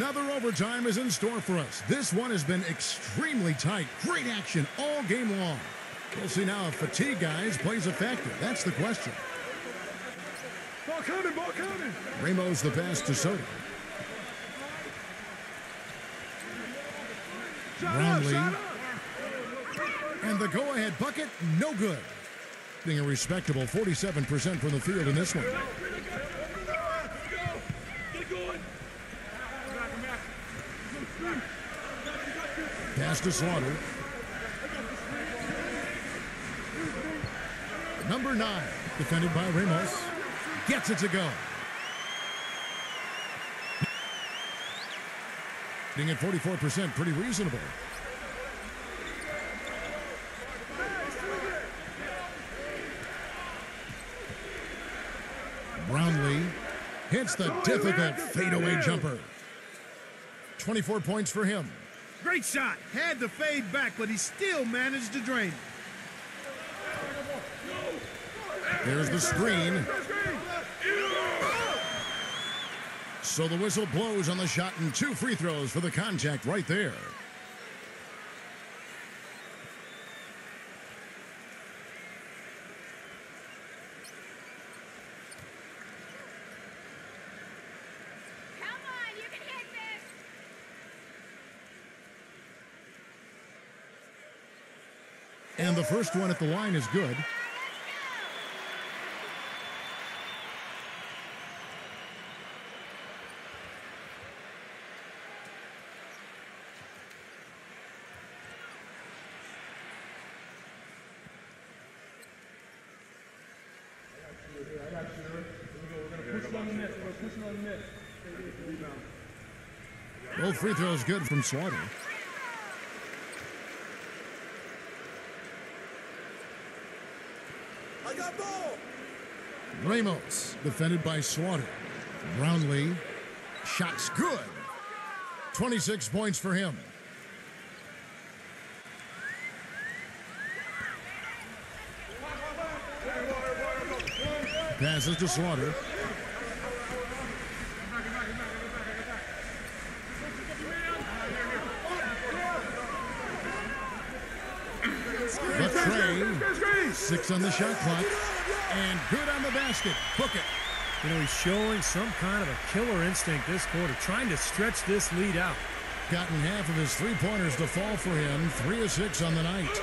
Another overtime is in store for us. This one has been extremely tight. Great action all game long. We'll see now if fatigue, guys, plays a factor. That's the question. Ball coming, ball coming. Ramos the pass to Sotto. Brownlee. And the go-ahead bucket, no good. Being a respectable 47% from the field in this one. Pass to Slaughter. Number nine, defended by Ramos. Gets it to go. Being at 44%, pretty reasonable. Brownlee hits the difficult fadeaway jumper. 24 points for him. Great shot. Had the fade back, but he still managed to drain it. There's the screen. So the whistle blows on the shot and two free throws for the contact right there. Come on, you can hit this! And the first one at the line is good. Both free throws good from Slaughter. I got ball. Ramos, defended by Slaughter. Brownlee, shots good. 26 points for him. Passes to Slaughter. Trey, six on the shot clock, and good on the basket. Book it. You know, he's showing some kind of a killer instinct this quarter, trying to stretch this lead out. Gotten half of his three-pointers to fall for him. Three of six on the night.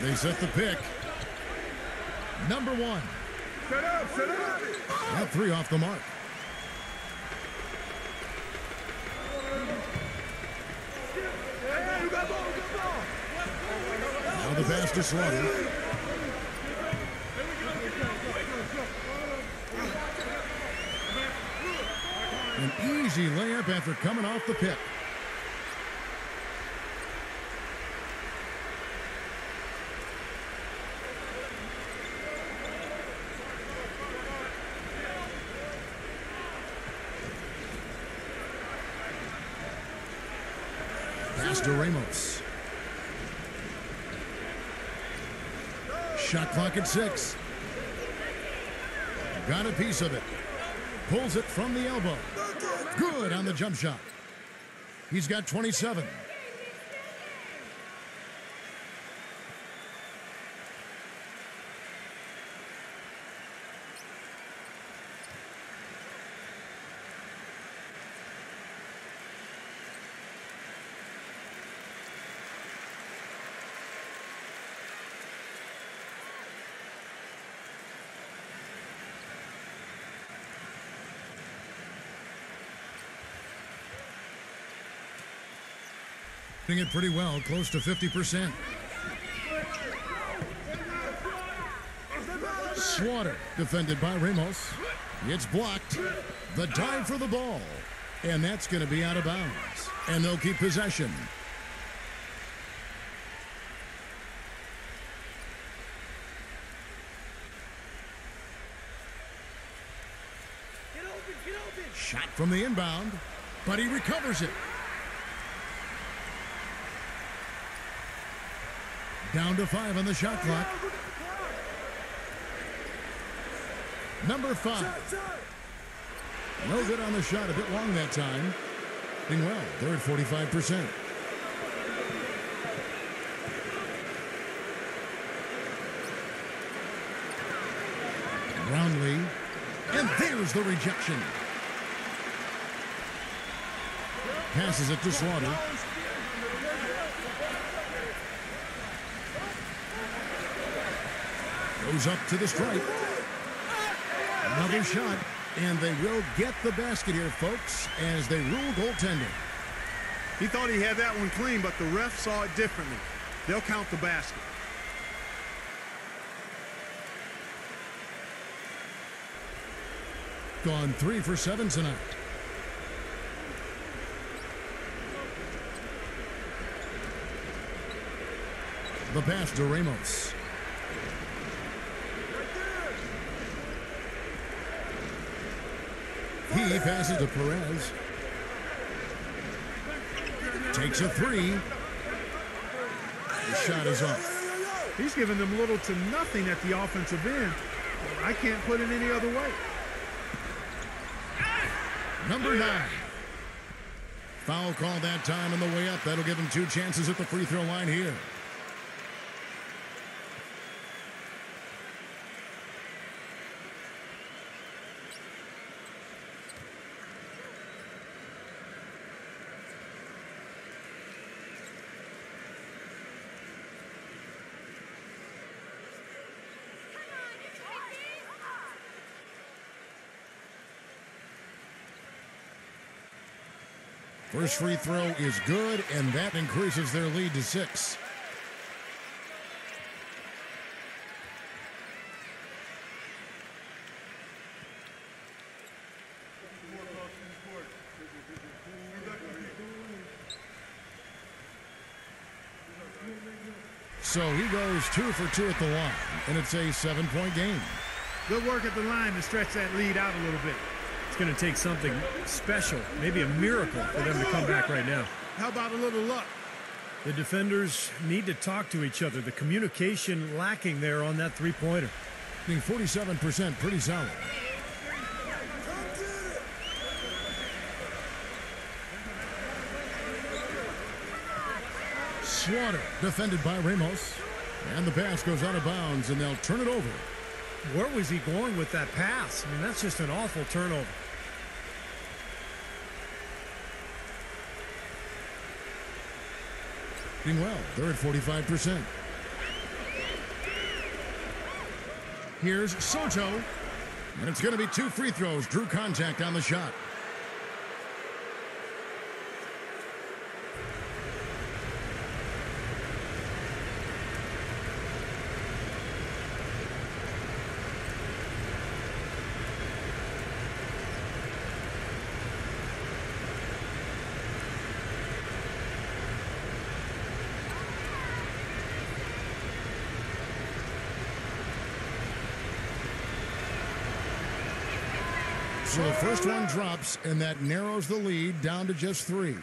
They set the pick. Number one. Set up, set up. That three off the mark. Hey, you got ball, you got ball. Now the pass to Slaughter. An easy layup after coming off the pick. Pass to Ramos. Shot clock at six. Got a piece of it. Pulls it from the elbow. Good on the jump shot. He's got 27. Doing it pretty well, close to 50%. Slaughter, defended by Ramos. It's blocked. The dive for the ball. And that's going to be out of bounds. And they'll keep possession. Get open, get open. Shot from the inbound, but he recovers it. Down to five on the shot clock. Number five. No good on the shot, a bit long that time. Doing well. They're at 45%. Brownlee. And there's the rejection. Passes it to Slaughter. Goes up to the stripe. Another shot. And they will get the basket here, folks, as they rule goaltending. He thought he had that one clean, but the ref saw it differently. They'll count the basket. Gone three for seven tonight. The pass to Ramos. He passes to Perez. Takes a three. The shot is off. He's giving them little to nothing at the offensive end. I can't put it any other way. Number nine. Foul call that time on the way up. That'll give him two chances at the free throw line here. First free throw is good, and that increases their lead to six. So he goes two for two at the line, and it's a seven-point game. Good work at the line to stretch that lead out a little bit. It's going to take something special, maybe a miracle for them to come back right now. How about a little luck? The defenders need to talk to each other. The communication lacking there on that three-pointer. Being 47%, pretty solid. Slaughter, defended by Ramos. And the pass goes out of bounds, and they'll turn it over. Where was he going with that pass? I mean, that's just an awful turnover. Well. They're at 45%. Here's Sotto. And it's going to be two free throws. Drew contact on the shot. So the first one drops, and that narrows the lead down to just three.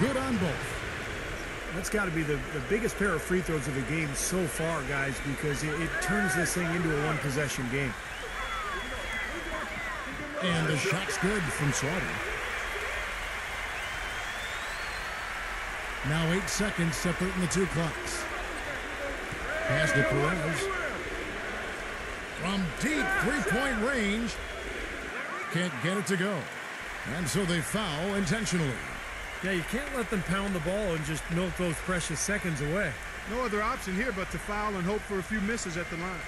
Good on both. That's got to be the, the biggest pair of free throws of the game so far, guys, because it, it turns this thing into a one-possession game. And the shot's good from Slaughter. Now eight seconds separating the two clocks. Pass to Perez. From deep three-point range. Can't get it to go. And so they foul intentionally. Yeah, you can't let them pound the ball and just milk those precious seconds away. No other option here but to foul and hope for a few misses at the line.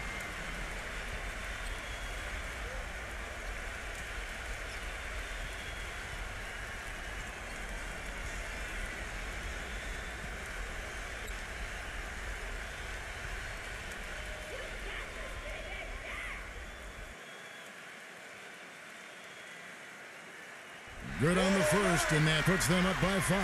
Good on the first, and that puts them up by five.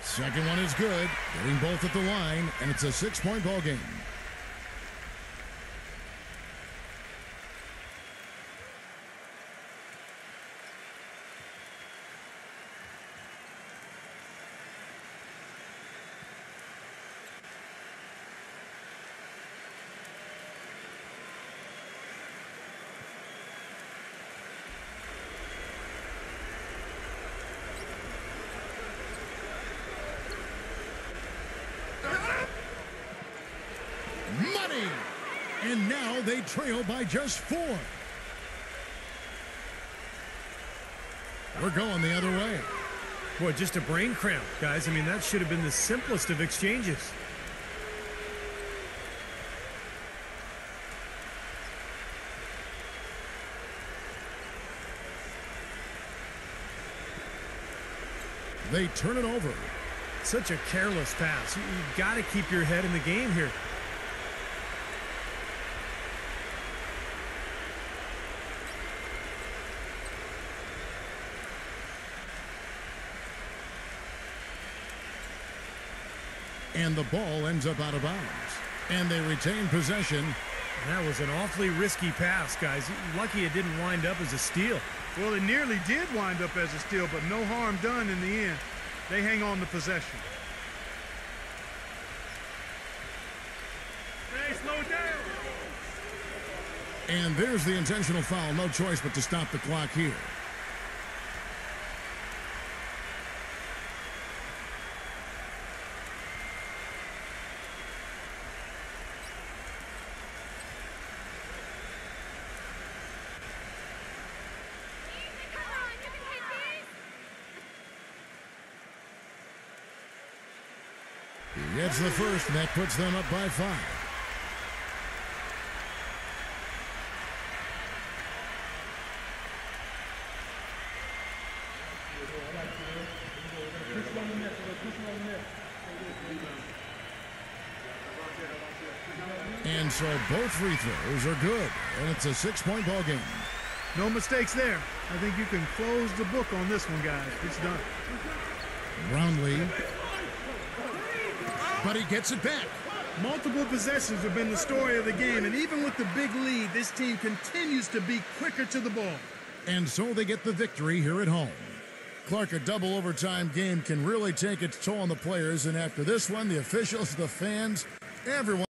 Second one is good. Getting both at the line, and it's a six-point ball game. Money! And now they trail by just four. We're going the other way. Boy, just a brain cramp, guys. I mean, that should have been the simplest of exchanges. They turn it over. Such a careless pass. You, you got to keep your head in the game here. And the ball ends up out of bounds. And they retain possession. That was an awfully risky pass, guys. Lucky it didn't wind up as a steal. Well, it nearly did wind up as a steal, but no harm done in the end. They hang on the possession. Hey, slow down. And there's the intentional foul. No choice but to stop the clock here. Come on, you can hit these. He gets the first, and that puts them up by five. And so both free throws are good, and it's a six-point ball game. No mistakes there. I think you can close the book on this one, guys. It's done. Brownlee. But he gets it back. Multiple possessions have been the story of the game, and even with the big lead, this team continues to be quicker to the ball. And so they get the victory here at home. Clark, a double overtime game can really take its toll on the players, and after this one, the officials, the fans, everyone.